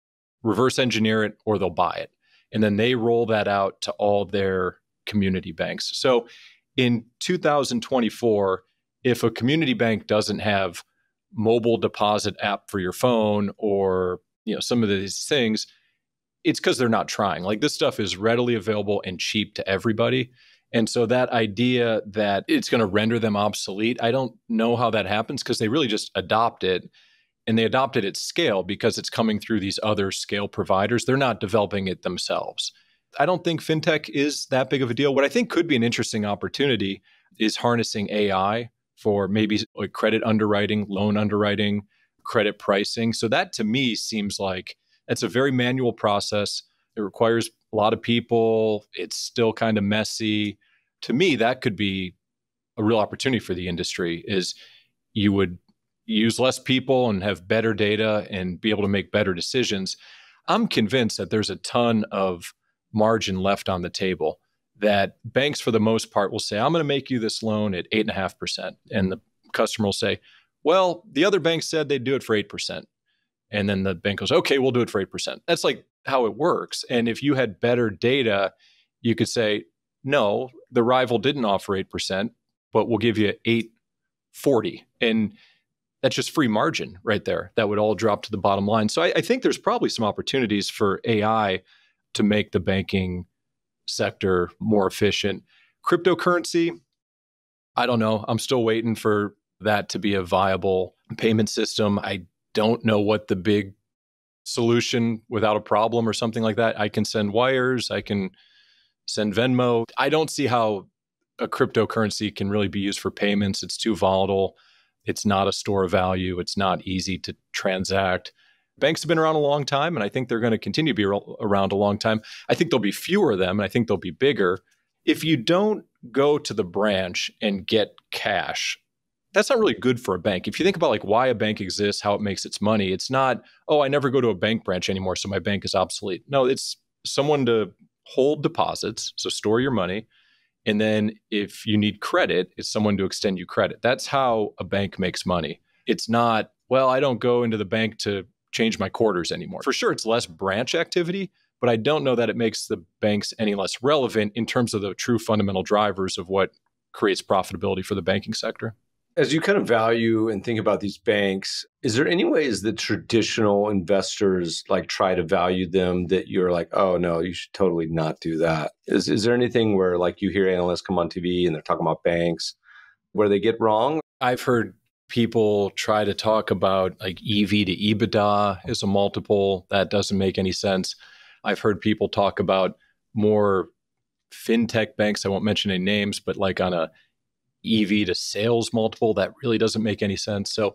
reverse engineer it or they'll buy it. And then they roll that out to all their community banks. So in 2024, if a community bank doesn't have mobile deposit app for your phone or you know some of these things, it's because they're not trying. Like this stuff is readily available and cheap to everybody. And so that idea that it's going to render them obsolete, I don't know how that happens because they really just adopt it and they adopt it at scale because it's coming through these other scale providers. They're not developing it themselves. I don't think fintech is that big of a deal. What I think could be an interesting opportunity is harnessing AI for maybe like credit underwriting, loan underwriting, credit pricing. So that to me seems like it's a very manual process. It requires a lot of people. It's still kind of messy. To me, that could be a real opportunity for the industry is you would use less people and have better data and be able to make better decisions. I'm convinced that there's a ton of margin left on the table that banks, for the most part, will say, I'm going to make you this loan at 8.5%. And the customer will say, Well, the other bank said they'd do it for 8%. And then the bank goes, Okay, we'll do it for 8%. That's like how it works. And if you had better data, you could say, No, the rival didn't offer 8%, but we'll give you 840. And that's just free margin right there. That would all drop to the bottom line. So I, I think there's probably some opportunities for AI to make the banking sector more efficient. Cryptocurrency, I don't know. I'm still waiting for that to be a viable payment system. I don't know what the big solution without a problem or something like that. I can send wires, I can send Venmo. I don't see how a cryptocurrency can really be used for payments. It's too volatile. It's not a store of value. It's not easy to transact banks have been around a long time, and I think they're going to continue to be around a long time. I think there'll be fewer of them, and I think they'll be bigger. If you don't go to the branch and get cash, that's not really good for a bank. If you think about like why a bank exists, how it makes its money, it's not, oh, I never go to a bank branch anymore, so my bank is obsolete. No, it's someone to hold deposits, so store your money. And then if you need credit, it's someone to extend you credit. That's how a bank makes money. It's not, well, I don't go into the bank to change my quarters anymore. For sure, it's less branch activity, but I don't know that it makes the banks any less relevant in terms of the true fundamental drivers of what creates profitability for the banking sector. As you kind of value and think about these banks, is there any ways that traditional investors like try to value them that you're like, oh no, you should totally not do that? Is is there anything where like you hear analysts come on TV and they're talking about banks where they get wrong? I've heard people try to talk about like EV to EBITDA as a multiple. That doesn't make any sense. I've heard people talk about more fintech banks. I won't mention any names, but like on a EV to sales multiple, that really doesn't make any sense. So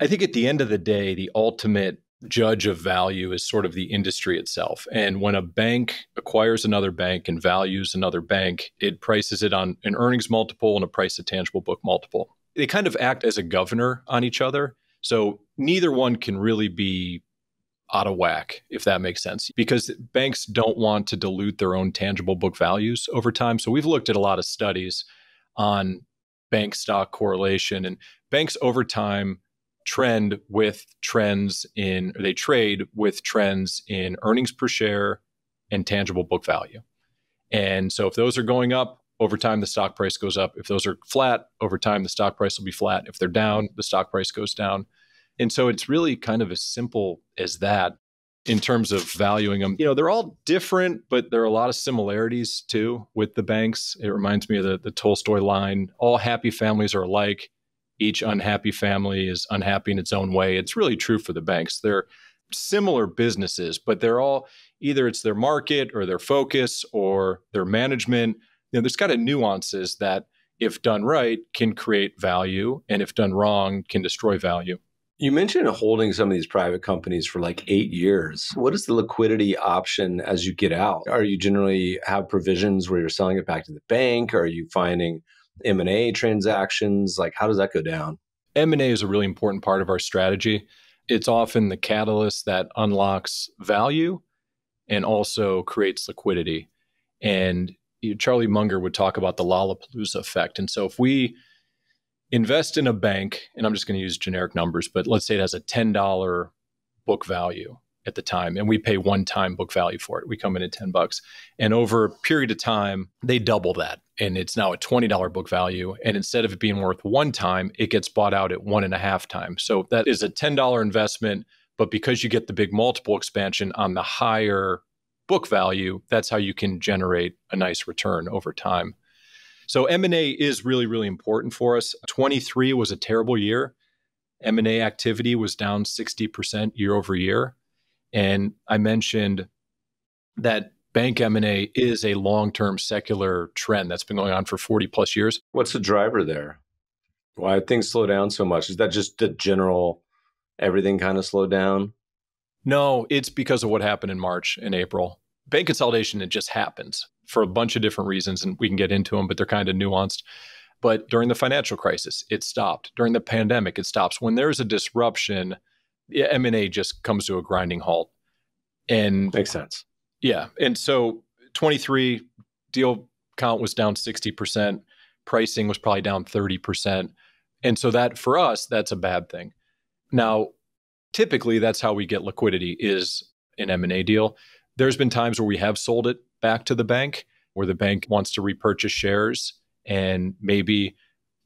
I think at the end of the day, the ultimate judge of value is sort of the industry itself. And when a bank acquires another bank and values another bank, it prices it on an earnings multiple and a price to tangible book multiple they kind of act as a governor on each other. So neither one can really be out of whack, if that makes sense, because banks don't want to dilute their own tangible book values over time. So we've looked at a lot of studies on bank stock correlation, and banks over time trend with trends in, or they trade with trends in earnings per share and tangible book value. And so if those are going up, over time the stock price goes up. If those are flat, over time the stock price will be flat. If they're down, the stock price goes down. And so it's really kind of as simple as that in terms of valuing them. You know, they're all different, but there are a lot of similarities too with the banks. It reminds me of the, the Tolstoy line all happy families are alike. Each unhappy family is unhappy in its own way. It's really true for the banks. They're similar businesses, but they're all either it's their market or their focus or their management you know, there's kind of nuances that, if done right, can create value, and if done wrong, can destroy value. You mentioned holding some of these private companies for like eight years. What is the liquidity option as you get out? Are you generally have provisions where you're selling it back to the bank? or Are you finding M and A transactions? Like, how does that go down? M&A is a really important part of our strategy. It's often the catalyst that unlocks value and also creates liquidity. And Charlie Munger would talk about the Lollapalooza effect. And so if we invest in a bank, and I'm just going to use generic numbers, but let's say it has a $10 book value at the time and we pay one time book value for it. We come in at 10 bucks. And over a period of time, they double that. And it's now a $20 book value. And instead of it being worth one time, it gets bought out at one and a half times. So that is a $10 investment. But because you get the big multiple expansion on the higher book value, that's how you can generate a nice return over time. So M&A is really really important for us. 23 was a terrible year. M&A activity was down 60% year over year. And I mentioned that bank M&A is a long-term secular trend that's been going on for 40 plus years. What's the driver there? Why things slow down so much? Is that just the general everything kind of slowed down? No, it's because of what happened in March and April. Bank consolidation, it just happens for a bunch of different reasons, and we can get into them, but they're kind of nuanced. But during the financial crisis, it stopped. During the pandemic, it stops. When there's a disruption, M&A just comes to a grinding halt. And makes sense. Yeah. And so 23 deal count was down 60%, pricing was probably down 30%. And so that for us, that's a bad thing. Now, typically that's how we get liquidity is an M&A deal. There's been times where we have sold it back to the bank where the bank wants to repurchase shares and maybe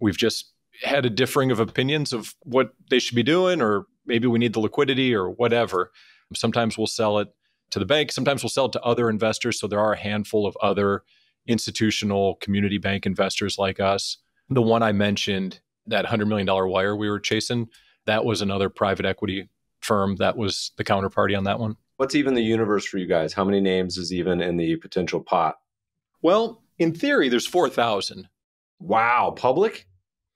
we've just had a differing of opinions of what they should be doing or maybe we need the liquidity or whatever. Sometimes we'll sell it to the bank, sometimes we'll sell it to other investors so there are a handful of other institutional community bank investors like us. The one I mentioned, that $100 million wire we were chasing, that was another private equity firm that was the counterparty on that one. What's even the universe for you guys? How many names is even in the potential pot? Well, in theory, there's 4,000. Wow. Public?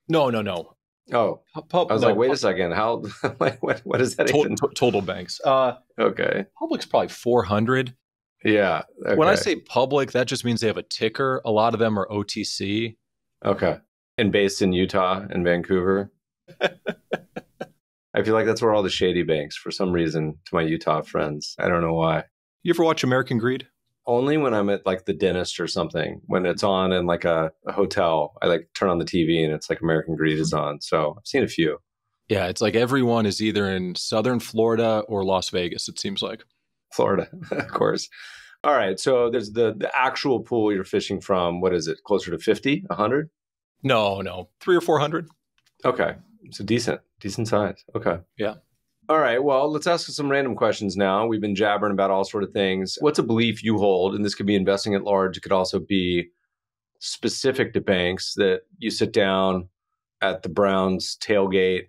No, no, no. Oh, pub, I was no, like, wait pub- a second. How? what, what is that? Total, total banks. Uh, okay. Public's probably 400. Yeah. Okay. When I say public, that just means they have a ticker. A lot of them are OTC. Okay. And based in Utah and Vancouver. I feel like that's where all the shady banks, for some reason, to my Utah friends. I don't know why. You ever watch American Greed? Only when I'm at like the dentist or something. When it's on in like a, a hotel, I like turn on the TV and it's like American Greed is on. So I've seen a few. Yeah, it's like everyone is either in Southern Florida or Las Vegas. It seems like Florida, of course. All right, so there's the the actual pool you're fishing from. What is it? Closer to 50, 100? No, no, three or four hundred. Okay, so decent, decent size. Okay. Yeah. All right. Well, let's ask some random questions now. We've been jabbering about all sort of things. What's a belief you hold? And this could be investing at large. It could also be specific to banks that you sit down at the Browns tailgate,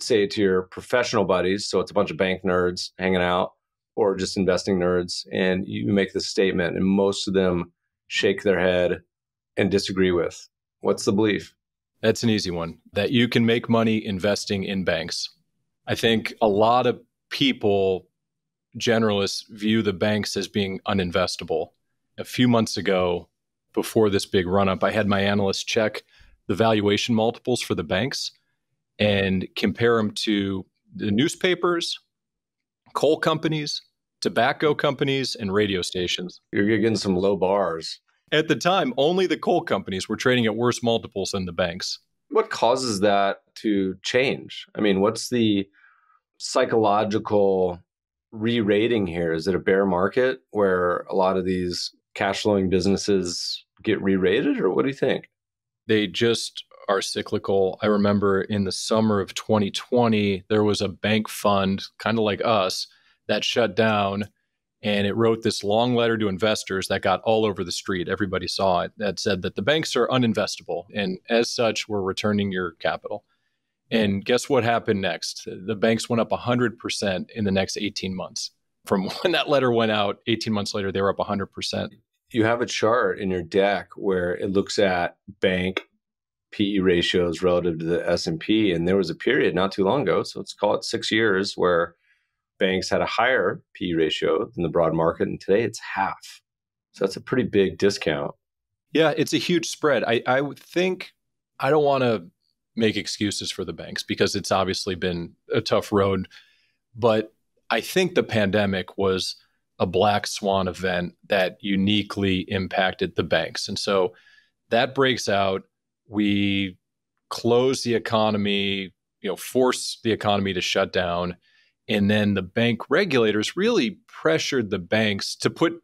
say it to your professional buddies. So it's a bunch of bank nerds hanging out or just investing nerds. And you make this statement, and most of them shake their head and disagree with. What's the belief? That's an easy one that you can make money investing in banks. I think a lot of people, generalists, view the banks as being uninvestable. A few months ago, before this big run up, I had my analysts check the valuation multiples for the banks and compare them to the newspapers, coal companies, tobacco companies, and radio stations. You're getting some low bars. At the time, only the coal companies were trading at worse multiples than the banks. What causes that to change? I mean, what's the psychological re-rating here? Is it a bear market where a lot of these cash flowing businesses get re-rated or what do you think? They just are cyclical. I remember in the summer of 2020 there was a bank fund kind of like us that shut down and it wrote this long letter to investors that got all over the street. Everybody saw it that said that the banks are uninvestable, and as such, we're returning your capital. And guess what happened next? The banks went up 100% in the next 18 months. From when that letter went out, 18 months later, they were up 100%. You have a chart in your deck where it looks at bank PE ratios relative to the S&P and there was a period not too long ago, so let's call it 6 years where banks had a higher P ratio than the broad market, and today it's half. So that's a pretty big discount. Yeah, it's a huge spread. I, I think I don't want to make excuses for the banks because it's obviously been a tough road. But I think the pandemic was a black swan event that uniquely impacted the banks. And so that breaks out. We close the economy, you know, force the economy to shut down. And then the bank regulators really pressured the banks to put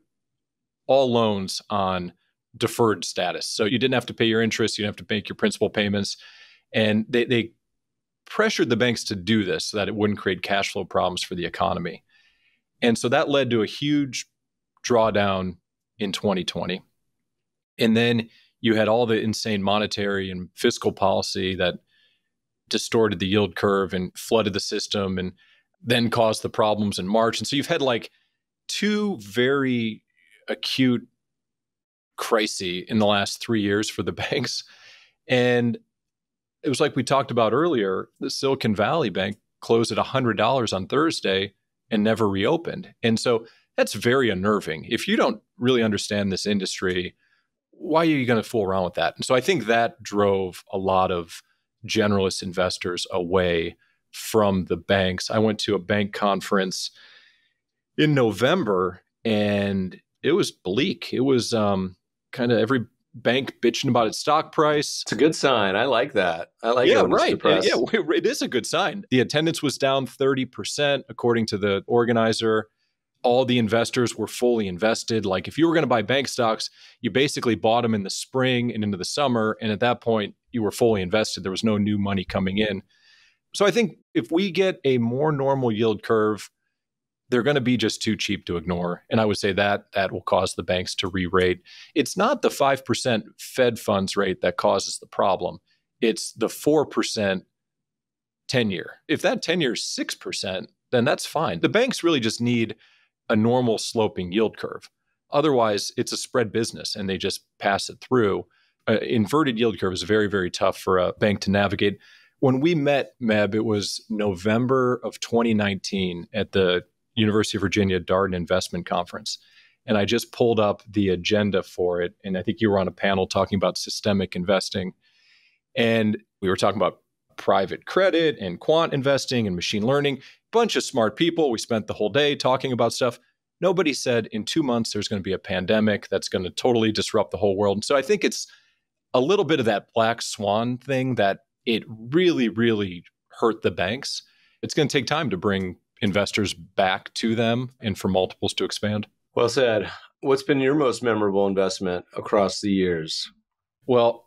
all loans on deferred status. So you didn't have to pay your interest, you didn't have to make your principal payments. And they, they pressured the banks to do this so that it wouldn't create cash flow problems for the economy. And so that led to a huge drawdown in 2020. And then you had all the insane monetary and fiscal policy that distorted the yield curve and flooded the system and then caused the problems in March. And so you've had like two very acute crises in the last three years for the banks. And it was like we talked about earlier the Silicon Valley Bank closed at $100 on Thursday and never reopened. And so that's very unnerving. If you don't really understand this industry, why are you going to fool around with that? And so I think that drove a lot of generalist investors away from the banks. I went to a bank conference in November and it was bleak. It was um, kind of every bank bitching about its stock price. It's a good sign. I like that. I like yeah, right. Yeah, it is a good sign. The attendance was down 30% according to the organizer. All the investors were fully invested. Like if you were going to buy bank stocks, you basically bought them in the spring and into the summer and at that point you were fully invested. There was no new money coming in. So I think if we get a more normal yield curve, they're going to be just too cheap to ignore. And I would say that that will cause the banks to re-rate. It's not the 5% Fed funds rate that causes the problem. It's the 4% 10 year. If that 10 year is 6%, then that's fine. The banks really just need a normal sloping yield curve. Otherwise, it's a spread business and they just pass it through. Inverted yield curve is very, very tough for a bank to navigate. When we met Meb, it was November of 2019 at the University of Virginia Darden Investment Conference. And I just pulled up the agenda for it. And I think you were on a panel talking about systemic investing. And we were talking about private credit and quant investing and machine learning. Bunch of smart people. We spent the whole day talking about stuff. Nobody said in two months there's going to be a pandemic that's going to totally disrupt the whole world. And so I think it's a little bit of that black swan thing that it really, really hurt the banks. It's going to take time to bring investors back to them and for multiples to expand? Well said. What's been your most memorable investment across the years? Well,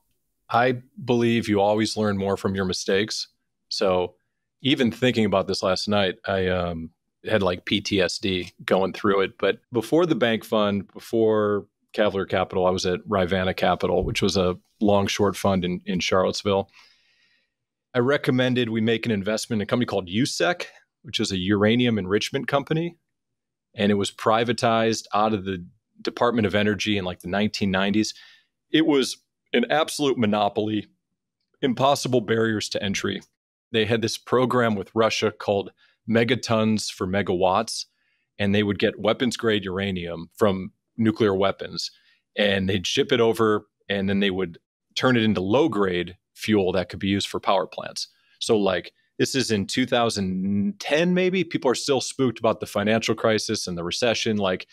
I believe you always learn more from your mistakes. So, even thinking about this last night, I um, had like PTSD going through it. But before the bank fund, before Cavalier Capital, I was at Rivanna Capital, which was a long short fund in, in Charlottesville. I recommended we make an investment in a company called USEC which is a uranium enrichment company. And it was privatized out of the Department of Energy in like the 1990s. It was an absolute monopoly, impossible barriers to entry. They had this program with Russia called megatons for megawatts, and they would get weapons grade uranium from nuclear weapons and they'd ship it over and then they would turn it into low grade fuel that could be used for power plants. So, like this is in 2010, maybe. People are still spooked about the financial crisis and the recession. Like,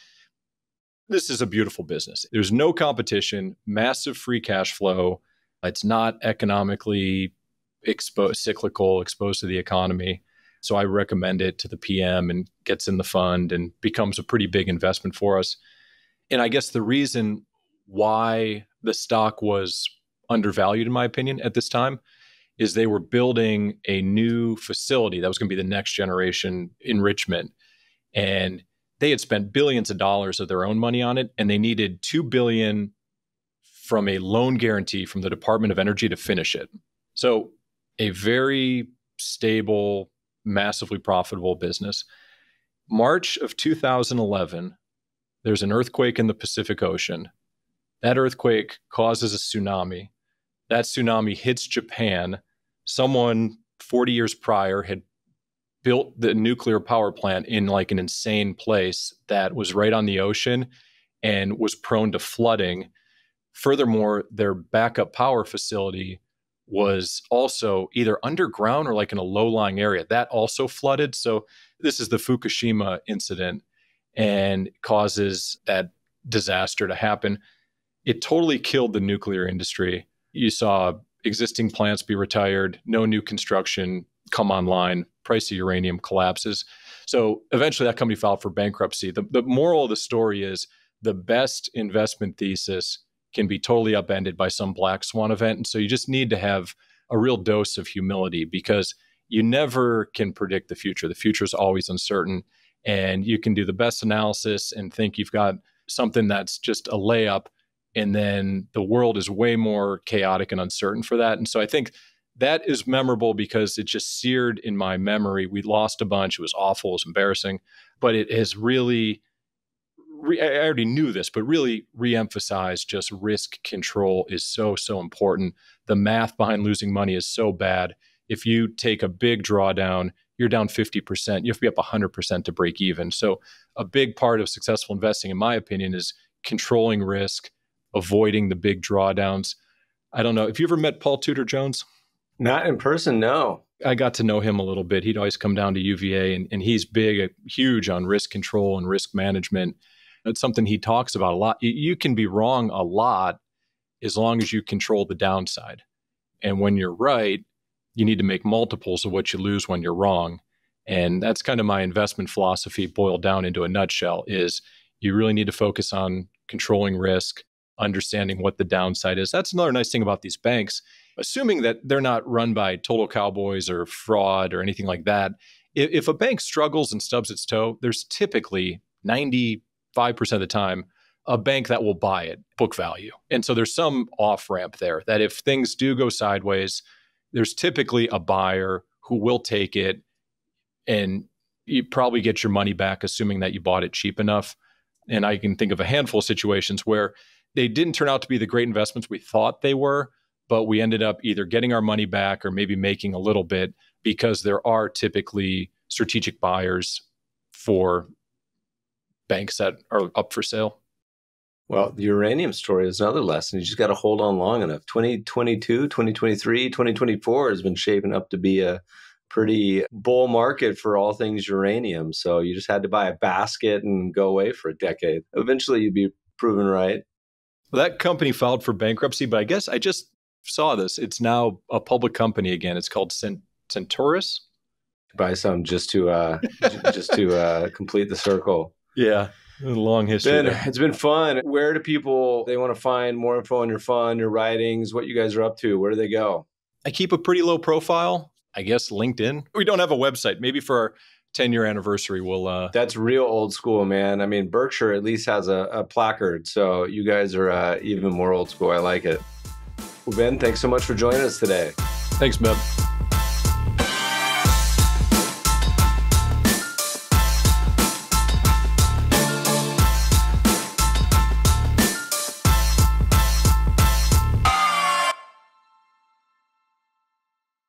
this is a beautiful business. There's no competition, massive free cash flow. It's not economically exposed, cyclical, exposed to the economy. So I recommend it to the PM and gets in the fund and becomes a pretty big investment for us. And I guess the reason why the stock was undervalued, in my opinion, at this time is they were building a new facility that was going to be the next generation enrichment and they had spent billions of dollars of their own money on it and they needed 2 billion from a loan guarantee from the Department of Energy to finish it. So a very stable, massively profitable business. March of 2011, there's an earthquake in the Pacific Ocean. That earthquake causes a tsunami. That tsunami hits Japan someone 40 years prior had built the nuclear power plant in like an insane place that was right on the ocean and was prone to flooding. Furthermore, their backup power facility was also either underground or like in a low lying area. That also flooded. So, this is the Fukushima incident and causes that disaster to happen. It totally killed the nuclear industry. You saw existing plants be retired, no new construction come online, price of uranium collapses. So eventually that company filed for bankruptcy. The, the moral of the story is the best investment thesis can be totally upended by some black swan event. And so you just need to have a real dose of humility because you never can predict the future. The future is always uncertain. And you can do the best analysis and think you've got something that's just a layup. And then the world is way more chaotic and uncertain for that. And so I think that is memorable because it just seared in my memory. We lost a bunch. It was awful. It was embarrassing. But it has really, re- I already knew this, but really reemphasized just risk control is so, so important. The math behind losing money is so bad. If you take a big drawdown, you're down 50%. You have to be up 100% to break even. So, a big part of successful investing, in my opinion, is controlling risk, avoiding the big drawdowns. I don't know. Have you ever met Paul Tudor Jones? Not in person, no. I got to know him a little bit. He'd always come down to UVA, and, and he's big, uh, huge on risk control and risk management. It's something he talks about a lot. You, you can be wrong a lot as long as you control the downside. And when you're right, you need to make multiples of what you lose when you're wrong. And that's kind of my investment philosophy boiled down into a nutshell is you really need to focus on controlling risk, understanding what the downside is. That's another nice thing about these banks assuming that they're not run by total cowboys or fraud or anything like that, if, a bank struggles and stubs its toe, there's typically 95% of the time a bank that will buy it book value. And so there's some off ramp there that if things do go sideways, there's typically a buyer who will take it and you probably get your money back, assuming that you bought it cheap enough. And I can think of a handful of situations where they didn't turn out to be the great investments we thought they were, but we ended up either getting our money back or maybe making a little bit because there are typically strategic buyers for banks that are up for sale. Well, the uranium story is another lesson. You just got to hold on long enough. 2022, 2023, 2024 has been shaping up to be a pretty bull market for all things uranium. So you just had to buy a basket and go away for a decade. Eventually, you'd be proven right. Well, that company filed for bankruptcy, but I guess I just saw this. It's now a public company again. It's called Cent- Centrus. Buy some just to uh, just to uh, complete the circle. Yeah, long history. Ben, it's been fun. Where do people they want to find more info on your fund, your writings, what you guys are up to? Where do they go? I keep a pretty low profile. I guess LinkedIn. We don't have a website. Maybe for our 10 year anniversary, we'll. Uh... That's real old school, man. I mean, Berkshire at least has a, a placard. So you guys are uh, even more old school. I like it. Well, Ben, thanks so much for joining us today. Thanks, Ben.